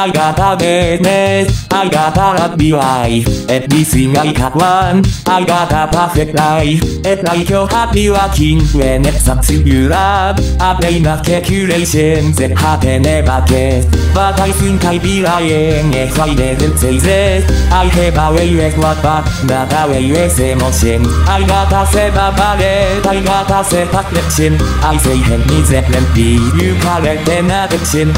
I got a business, I got a happy life. Everything I got one, I got a perfect life. It's like you're happy working when it's something you love. I play the calculations that happen never get. But I think I'd be lying if I didn't say this. I have a way with what but not a way with emotion. I got a seven ballet, I got a seven collection. I say help me that plenty, you collect an addiction.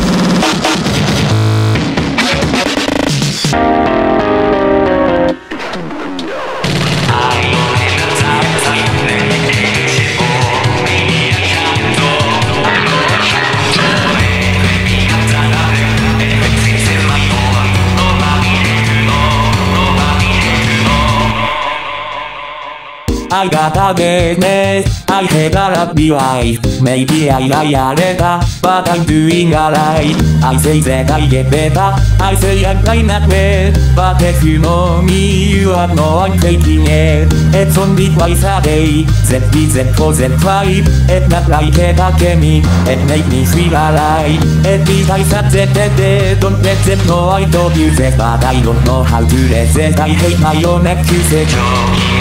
I got a business, I have a happy life. Maybe I lie a little, but I'm doing alright. I say that I get better, I say I'm trying not well. But if you know me, you have no one taking it. It's only twice a day, that is that for that vibe. It's not like it a me, it make me feel alive. Every time that that that that, don't let them know I told you that, but I don't know how to that. I hate my own accusation.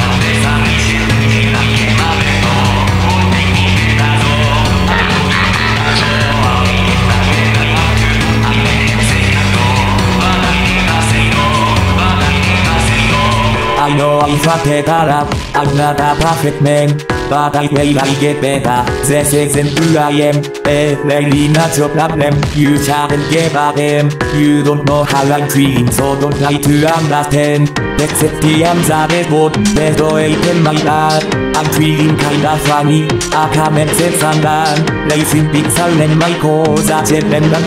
No know I fucked it all up. I'm not a perfect man, but I will I get better. This isn't who I am. It's really not your problem. You shouldn't give up damn, You don't know how I'm feeling, so don't try to understand. Except the arms out of. There's no ache in my life. I'm feeling kinda funny. I can't make sense on that. Racing pixel and my cause. I said them not.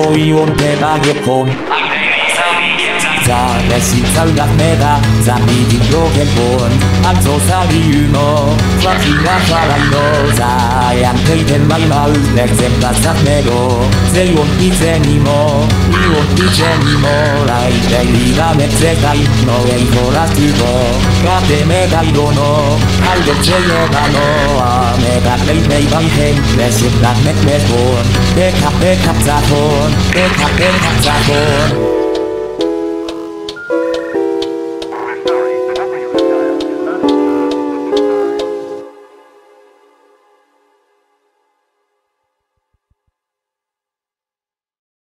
Oh, you won't ever get home za Leci cały lat meda Zamili trochę błąd I'm so sorry you know Flatina szalajnoza Jak ten my mouth Egzemplarz mego They won't teach anymore We won't teach anymore Like they leave a czekaj No way for us to go Każdy medal go no Ale przejeba no A medal lej nej bajchen Lesie blat met met błąd Backup, backup, zakon Backup, backup, zakon